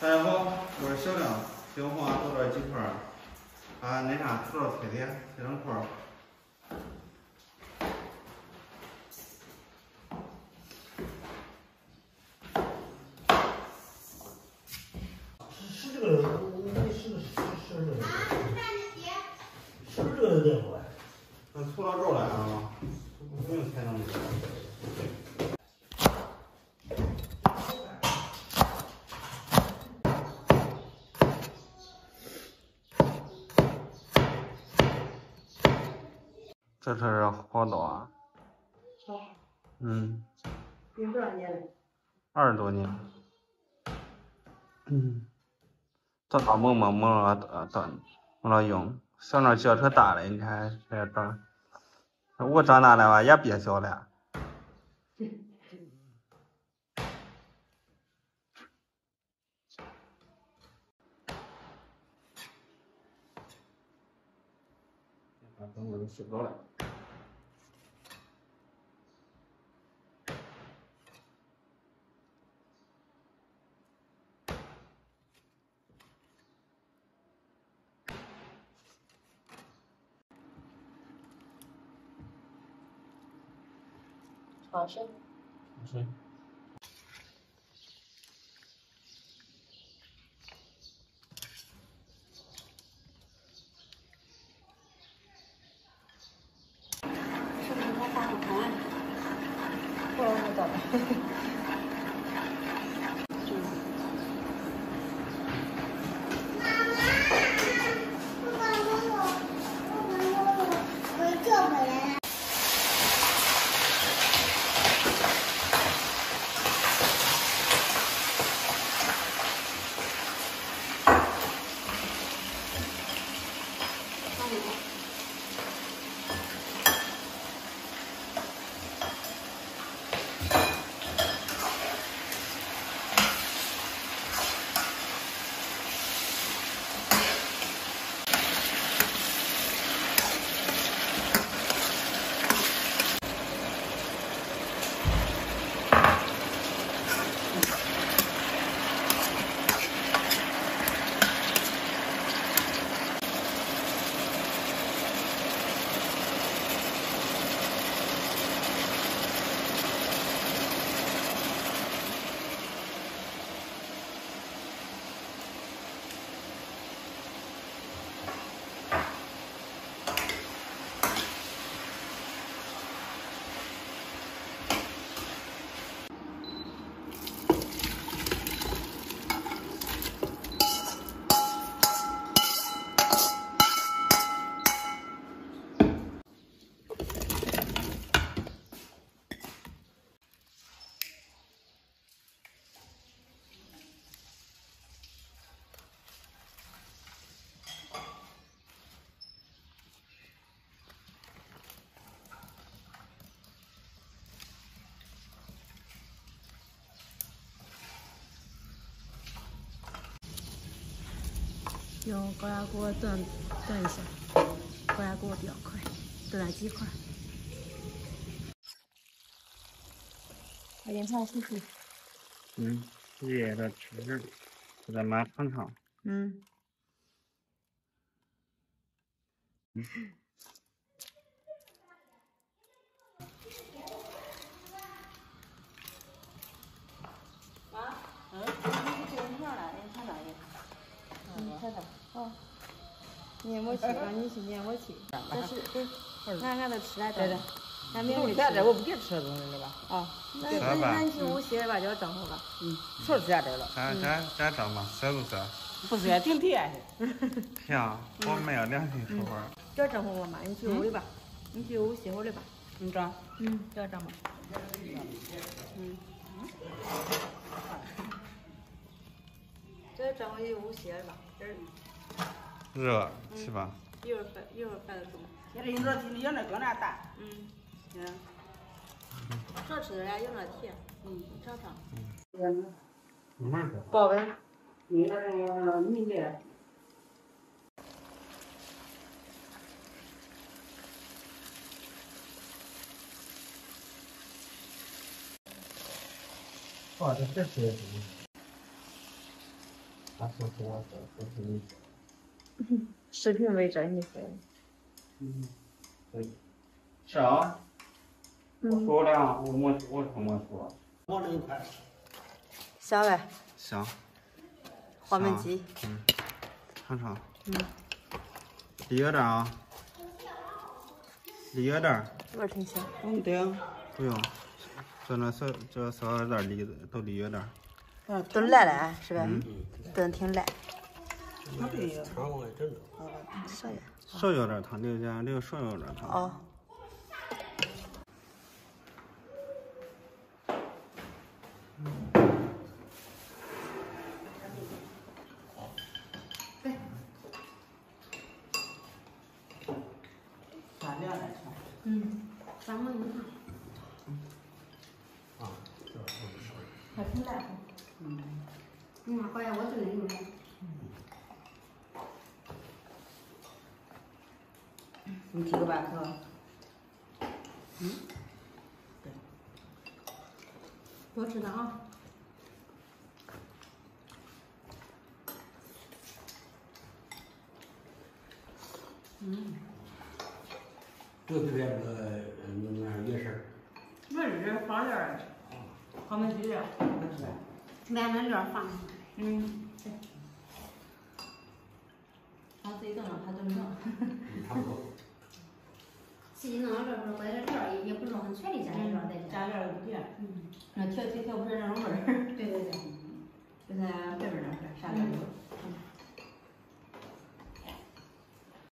大家好，我是小亮，小红啊，多了几块儿，啊，那啥，土豆脆的，切成块儿。是这个，我没试试试这个，是不是这个电话？那涂到这儿来啊，不用太弄这个。这车是好多啊，好，嗯，有多少年了？二十多年，嗯，这大猛猛猛了呃等猛了用，小那轿车大的，你看这长，我长大了吧也变小了。等会儿都睡不着了。好深。是。是不是他大不同？不知道。我用高压锅炖炖一下，高压锅比较快，炖点鸡块。快点菜试试。嗯，热的吃，就在马场上。嗯。嗯。啊，嗯，你这人上来，你上哪去？嗯，看看，哦，粘不起，让你去粘不起。这是这，俺俺都吃来着。俺明你在这，我不给吃东西了吧？啊，那那那去我歇吧，叫蒸好吧。嗯，说是这了。咱咱咱蒸吧，酸不酸？不酸，挺甜的。甜，我没有良心说话。叫蒸好了嘛？你去屋里吧，你去屋歇会儿来吧。你蒸？嗯，叫蒸吧。嗯。这蒸回去屋歇着吧，这儿。热，是吧。一会儿饭一会儿饭就煮。现在你说你要那搁那大。嗯。行。少吃点儿，有那甜。嗯，你尝尝。嗯。慢慢吃。保温。你那个明天。哇，这这是。他说是我的，说是 视频为证，你说。嗯，可以。是啊，我嗯，说了，我没我什么说？我这一块。香呗，行，黄焖鸡。嗯，尝尝，嗯，离远点啊，离远点，味儿挺香。嗯，对啊。不用，就那小这小点儿离都离远点。嗯，炖烂了是吧？嗯炖挺烂。他这个汤往外整的。少爷。少要点儿汤，留点留少要点儿汤。哦。咱俩来吃。嗯，咱们啊，这是少。还挺烂。嗯。你看，好像我炖的有点。你几个半颗？嗯。对多吃点啊。嗯。这这边这个嗯那也是。我是放点儿黄焖鸡料。买那料放嗯，对。他自己弄了，他都弄。差不多。自己弄了这不是外头料儿也也不是很全的加点料儿在加这。点儿不甜。嗯，那调调调不出来那种味儿。对对对。就咱外边那啥啥料都有。